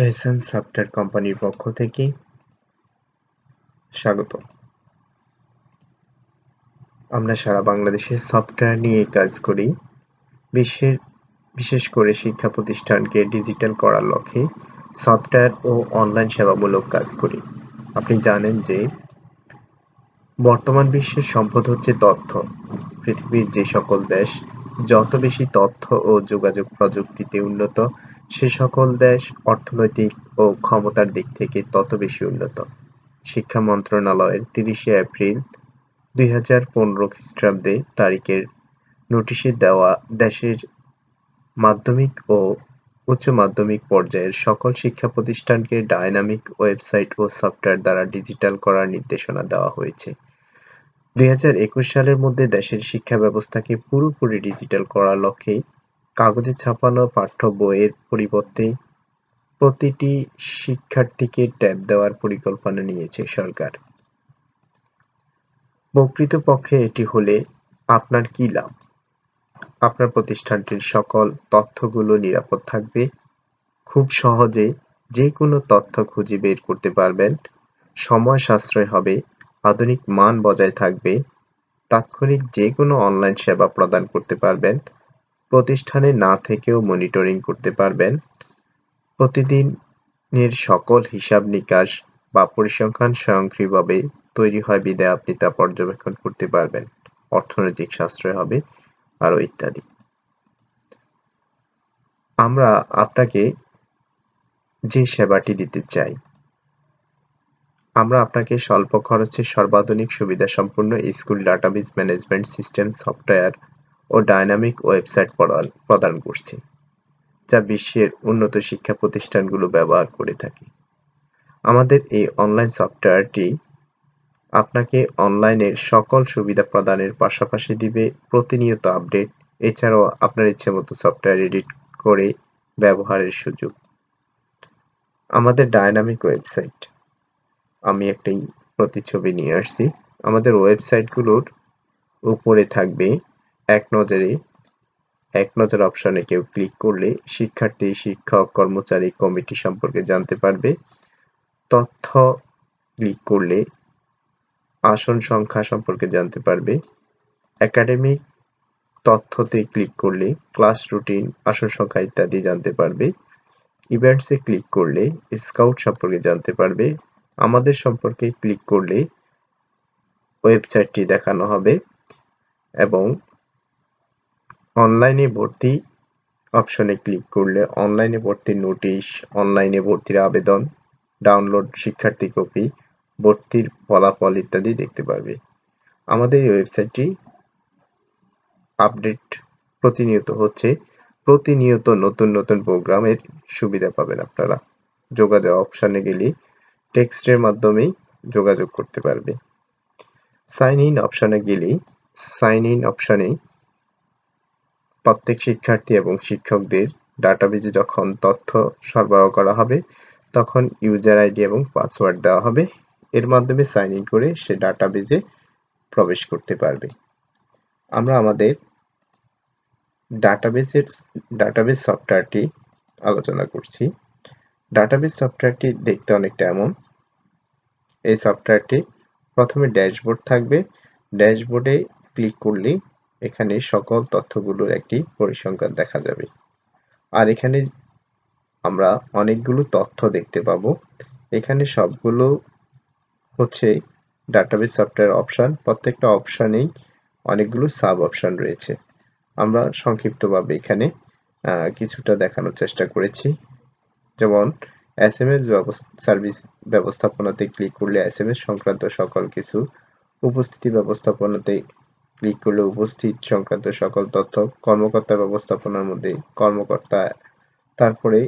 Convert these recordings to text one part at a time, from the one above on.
এহসান software কোম্পানির পক্ষ থেকে স্বাগত। আমরা সারা বাংলাদেশে সফটওয়্যার নিয়ে কাজ করি। বিশ্বের বিশেষ করে শিক্ষা প্রতিষ্ঠানকে ডিজিটাল করার লক্ষ্যে সফটওয়্যার ও অনলাইন সেবামূলক কাজ করি। আপনি জানেন যে বর্তমান বিশ্বের সম্পদ হচ্ছে তথ্য। পৃথিবীর যে সকল দেশ যত বেশি তথ্য ও যোগাযোগ প্রযুক্তিতে উন্নত সে সকল দেশ অর্থনৈতিক ও ক্ষমতার দিক থেকে তত বেশি উন্নত। শিক্ষা মন্ত্রণালয়ের তিরিশে এপ্রিল দুই হাজার পনেরো খ্রিস্টাব্দে তারিখের নোটিশে দেওয়া দেশের মাধ্যমিক ও উচ্চ মাধ্যমিক পর্যায়ের সকল শিক্ষা প্রতিষ্ঠানকে ডায়নামিক ওয়েবসাইট ও সফটওয়্যার দ্বারা ডিজিটাল করার নির্দেশনা দেওয়া হয়েছে। দুই হাজার একুশ সালের মধ্যে দেশের শিক্ষা ব্যবস্থাকে পুরোপুরি ডিজিটাল করার লক্ষ্যে কাগজে ছাপানো পাঠ্য বইয়ের পরিবর্তে প্রতিটি শিক্ষার্থীকে ট্যাব দেওয়ার পরিকল্পনা নিয়েছে সরকার। প্রকৃতপক্ষে এটি হলে আপনার কি লাভ? আপনার প্রতিষ্ঠানটির সকল তথ্যগুলো নিরাপদ থাকবে। খুব সহজে যে কোনো তথ্য খুঁজে বের করতে পারবেন। সময় সাশ্রয় হবে, আধুনিক মান বজায় থাকবে। তাৎক্ষণিক যে কোনো অনলাইন সেবা প্রদান করতে পারবেন। প্রতিষ্ঠানে না থেকেও মনিটরিং করতে পারবেন। প্রতিদিনের সকল হিসাব নিকাশ বা পরিসংখ্যান স্বয়ংক্রিয়ভাবে তৈরি হয় বিদায় আপনি তা পর্যবেক্ষণ করতে পারবেন। অর্থনৈতিক সাশ্রয় হবে আরও ইত্যাদি। আমরা আপনাকে যে সেবাটি দিতে চাই, আমরা আপনাকে স্বল্প খরচে সর্বাধুনিক সুবিধা সম্পন্ন school database management system software ও ডাইনামিক ওয়েবসাইট প্রদান করছি, যা বিশ্বের উন্নত শিক্ষা প্রতিষ্ঠানগুলো ব্যবহার করে থাকে। আমাদের এই অনলাইন সফটওয়্যারটি আপনাকে অনলাইনের সকল সুবিধা প্রদানের পাশাপাশি দিবে, প্রতিনিয়ত আপডেট, এছাড়াও আপনার ইচ্ছে মতো সফটওয়্যার এডিট করে ব্যবহারের সুযোগ। আমাদের ডায়নামিক ওয়েবসাইট, আমি একটি প্রতিছবি নিয়ে আসছি। আমাদের ওয়েবসাইটগুলোর উপরে থাকবে এক নজরে, এক নজর অপশনে কেউ ক্লিক করলে শিক্ষার্থী, শিক্ষক, কর্মচারী কমিটি সম্পর্কে জানতে পারবে। তথ্য ক্লিক করলে আসন সংখ্যা সম্পর্কে জানতে পারবে। একাডেমিক তথ্যতে ক্লিক করলে ক্লাস রুটিন, আসন সংখ্যা ইত্যাদি জানতে পারবে। ইভেন্টসে ক্লিক করলে স্কাউট সম্পর্কে জানতে পারবে। আমাদের সম্পর্কে ক্লিক করলে ওয়েবসাইটটি দেখানো হবে এবং অনলাইনে ভর্তি অপশনে ক্লিক করলে অনলাইনে ভর্তির নোটিশ অনলাইনে ভর্তির আবেদন ডাউনলোড শিক্ষার্থী কপি ভর্তির ফলাফল ইত্যাদি দেখতে পারবে। আমাদের এই ওয়েবসাইটটি আপডেট প্রতিনিয়ত হচ্ছে। প্রতিনিয়ত নতুন নতুন প্রোগ্রামের সুবিধা পাবেন আপনারা। যোগাযোগ অপশানে গেলে টেক্সটের মাধ্যমেই যোগাযোগ করতে পারবে। সাইন ইন অপশানে গেলেই সাইন ইন অপশানে প্রত্যেক শিক্ষার্থী এবং শিক্ষকদের ডাটাবেজে যখন তথ্য সরবরাহ করা হবে, তখন ইউজার আইডি এবং পাসওয়ার্ড দেওয়া হবে। এর মাধ্যমে সাইন ইন করে সে ডাটাবেজে প্রবেশ করতে পারবে। আমরা আমাদের ডাটাবেসের ডাটাবেস সফটওয়্যারটি আলোচনা করছি। ডাটাবেস সফটওয়্যারটি দেখতে অনেকটা এমন। এই সফটওয়্যারটি প্রথমে ড্যাশবোর্ড থাকবে। ড্যাশবোর্ডে ক্লিক করলে এখানে সকল তথ্যগুলোর একটি পরিসংখ্যান দেখা যাবে। আর এখানে আমরা অনেকগুলো তথ্য দেখতে পাবো। এখানে সবগুলো হচ্ছে ডাটাবেস সফটওয়্যার অপশান প্রত্যেকটা অপশানেই অনেকগুলো সাব অপশান রয়েছে। আমরা সংক্ষিপ্তভাবে এখানে কিছুটা দেখানোর চেষ্টা করেছি। যেমন এস এম এস সার্ভিস ব্যবস্থাপনাতে ক্লিক করলে এস এম এস সংক্রান্ত সকল কিছু উপস্থিতি ব্যবস্থাপনাতে ক্লিক করলে উপস্থিত সংক্রান্ত সকল তথ্য কর্মকর্তা ব্যবস্থাপনার মধ্যে কর্মকর্তা, তারপরে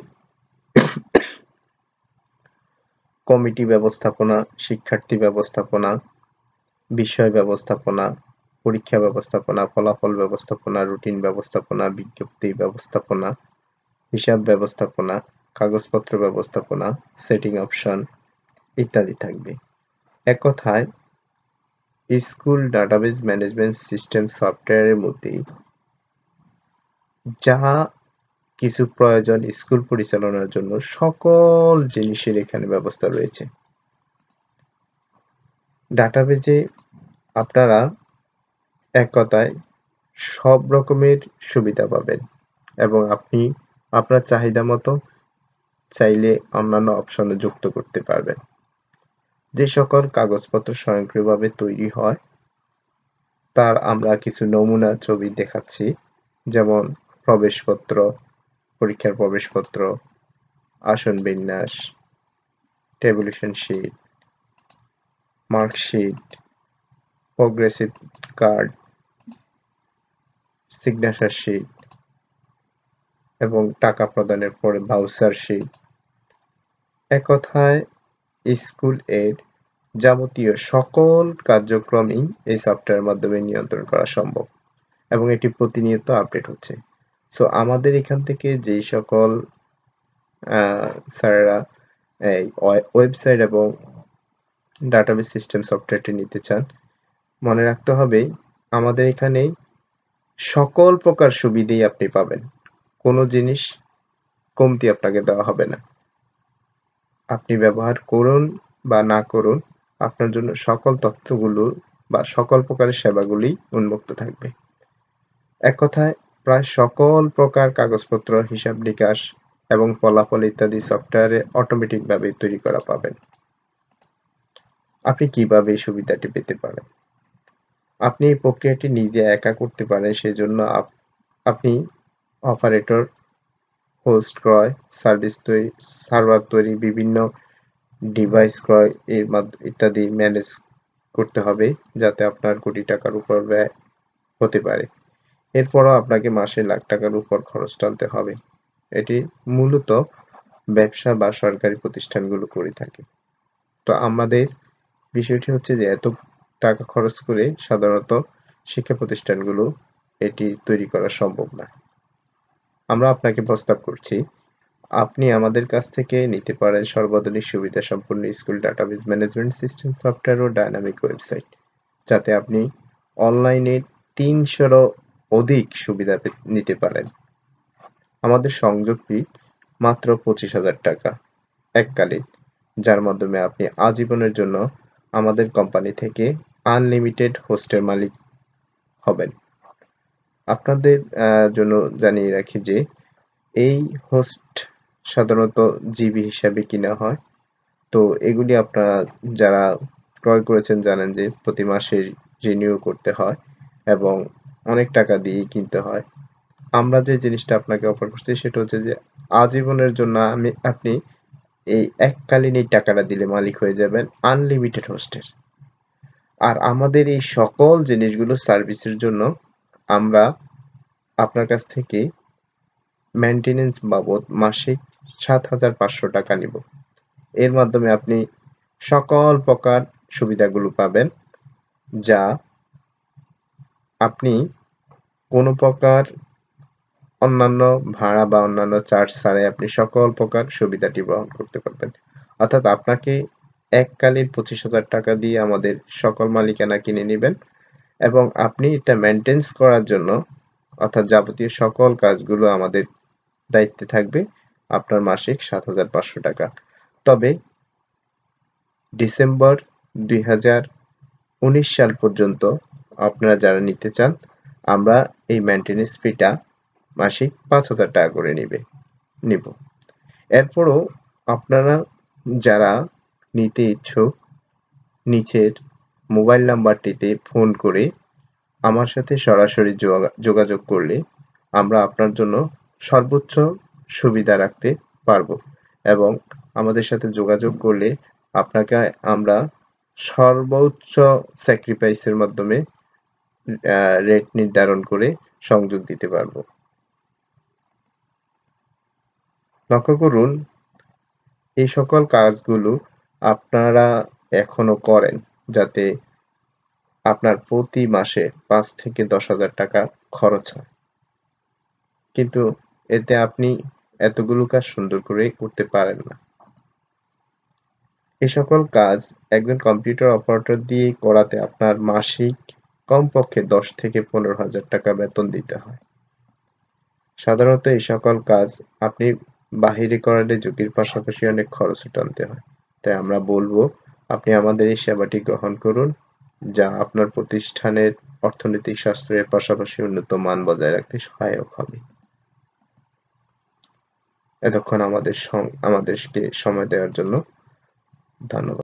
কমিটি ব্যবস্থাপনা, শিক্ষার্থী ব্যবস্থাপনা, বিষয় ব্যবস্থাপনা, পরীক্ষা ব্যবস্থাপনা, ফলাফল ব্যবস্থাপনা, রুটিন ব্যবস্থাপনা, বিজ্ঞপ্তি ব্যবস্থাপনা, হিসাব ব্যবস্থাপনা, কাগজপত্র ব্যবস্থাপনা, সেটিং অপশন ইত্যাদি থাকবে। এক কথায় স্কুল ডাটাবেস ম্যানেজমেন্ট সিস্টেম সফটওয়্যারের মধ্যে যা কিছু প্রয়োজন স্কুল পরিচালনার জন্য সকল জিনিসের এখানে ব্যবস্থা রয়েছে। ডাটাবেজে আপনারা এক কথায় সব রকমের সুবিধা পাবেন এবং আপনি আপনার চাহিদা মতো চাইলে অন্যান্য অপশনে যুক্ত করতে পারবেন। যে সকল কাগজপত্র স্বয়ংক্রিয়ভাবে তৈরি হয়, তার আমরা কিছু নমুনা ছবি দেখাচ্ছি, যেমন প্রবেশপত্র, পরীক্ষার প্রবেশপত্র, আসন বিন্যাস, tabulation sheet marksheet progressive card, signature sheet, এবং টাকা প্রদানের পরে ভাউচার শিট। এক কথায় স্কুলের যাবতীয় সকল কার্যক্রমই এই সফটওয়্যারের মাধ্যমে নিয়ন্ত্রণ করা সম্ভব এবং এটি প্রতিনিয়ত আপডেট হচ্ছে। সো আমাদের এখান থেকে যেই সকল স্যারেরা এই ওয়েবসাইট এবং ডাটাবেস সিস্টেম সফটওয়্যারটি নিতে চান, মনে রাখতে হবে আমাদের এখানে সকল প্রকার সুবিধেই আপনি পাবেন। কোনো জিনিস কমতি আপনাকে দেওয়া হবে না। আপনি ব্যবহার করুন বা না করুন, আপনার জন্য সকল তথ্যগুলো বা সকল প্রকারের সেবাগুলি উন্মুক্ত থাকবে। এক কথায়, প্রায় সকল প্রকার কাগজপত্র, হিসাব নিকাশ এবং ফলাফল ইত্যাদি সফটওয়্যারে অটোমেটিকভাবে তৈরি করা পাবেন। আপনি কীভাবে এই সুবিধাটি পেতে পারেন? আপনি এই প্রক্রিয়াটি নিজে একা করতে পারেন, সেজন্য আপনি অপারেটর হোস্ট ক্রয় সার্ভিস তৈরি সার্ভার তৈরি, বিভিন্ন ডিভাইস ক্রয় এর মাধ্যমে ইত্যাদি ম্যানেজ করতে হবে যাতে আপনার কোটি টাকার উপর ব্যয় হতে পারে। এরপরও আপনাকে মাসে লাখ টাকার উপর খরচ টানতে হবে। এটি মূলত ব্যবসা বা সরকারি প্রতিষ্ঠানগুলো করে থাকে। তো আমাদের বিষয়টি হচ্ছে যে, এত টাকা খরচ করে সাধারণত শিক্ষা প্রতিষ্ঠানগুলো এটি তৈরি করা সম্ভব না। আমরা আপনাকে প্রস্তাব করছি, আপনি আমাদের কাছ থেকে নিতে পারেন সর্বাধুনিক সুবিধা সম্পন্ন school database management system, software ও ডায়নামিক ওয়েবসাইট, যাতে আপনি অনলাইনে তিনশোরও অধিক সুবিধা নিতে পারেন। আমাদের সংযোগ ফি মাত্র পঁচিশ হাজার টাকা এককালীন, যার মাধ্যমে আপনি আজীবনের জন্য আমাদের কোম্পানি থেকে আনলিমিটেড হোস্টের মালিক হবেন। আপনাদের জন্য জানিয়ে রাখি যে এই হোস্ট সাধারণত জিবি হিসাবে কিনা হয়। তো এগুলি আপনারা যারা ক্রয় করেছেন জানেন যে প্রতি মাসে রিনিউ করতে হয় এবং অনেক টাকা দিয়ে কিনতে হয়। আমরা যে জিনিসটা আপনাকে অফার করছি সেটা হচ্ছে যে আজীবনের জন্য আমি, আপনি এই এককালীন এই টাকাটা দিলে মালিক হয়ে যাবেন আনলিমিটেড হোস্টের আর আমাদের এই সকল জিনিসগুলো সার্ভিসের জন্য আমরা আপনার কাছ থেকে মেনটেনেন্স বাবদ মাসিক সাত হাজার পাঁচশো টাকা নিব। এর মাধ্যমে আপনি সকল প্রকার সুবিধাগুলো পাবেন যা আপনি কোনো প্রকার অন্যান্য ভাড়া বা অন্যান্য চার্জ ছাড়াই আপনি সকল প্রকার সুবিধাটি গ্রহণ করতে পারবেন। অর্থাৎ আপনাকে এককালীন পঁচিশ হাজার টাকা দিয়ে আমাদের সকল মালিকানা কিনে নেবেন। এবং আপনি এটা মেনটেন্স করার জন্য অর্থাৎ যাবতীয় সকল কাজগুলো আমাদের দায়িত্বে থাকবে আপনার মাসিক সাত হাজার পাঁচশো টাকা। তবে ডিসেম্বর দুই হাজার উনিশ সাল পর্যন্ত আপনারা যারা নিতে চান, আমরা এই মেনটেন্স ফিটা মাসিক পাঁচ হাজার টাকা করে নিবে, নিব। এরপরও আপনারা যারা নিতে ইচ্ছুক, নিচের মোবাইল নাম্বারটিতে ফোন করে আমার সাথে সরাসরি যোগাযোগ করলে আমরা আপনার জন্য সর্বোচ্চ সুবিধা রাখতে পারব এবং আমাদের সাথে যোগাযোগ করলে আপনাকে আমরা সর্বোচ্চ স্যাক্রিফাইসের মাধ্যমে রেট নির্ধারণ করে সংযোগ দিতে পারব। লক্ষ্য করুন, এই সকল কাজগুলো আপনারা এখনও করেন। যাতে আপনার প্রতি মাসে পাঁচ থেকে দশ হাজার টাকা খরচ হয়। কিন্তু এতে আপনি এতগুলো কাজ সুন্দর করে করতে পারেন না। এ সকল কাজ একজন কম্পিউটার অপারেটর দিয়ে করাতে আপনার মাসিক কমপক্ষে দশ থেকে পনেরো হাজার টাকা বেতন দিতে হয়। সাধারণত এই সকল কাজ আপনি বাহিরে করালে ঝুঁকির পাশাপাশি অনেক খরচও টানতে হয়। তাই আমরা বলব আপনি আমাদের এই সেবাটি গ্রহণ করুন, যা আপনার প্রতিষ্ঠানের অর্থনৈতিক শাস্ত্রের পাশাপাশি উন্নত মান বজায় রাখতে সহায়ক হবে। এতক্ষণ আমাদের আমাদেরকে সময় দেওয়ার জন্য ধন্যবাদ।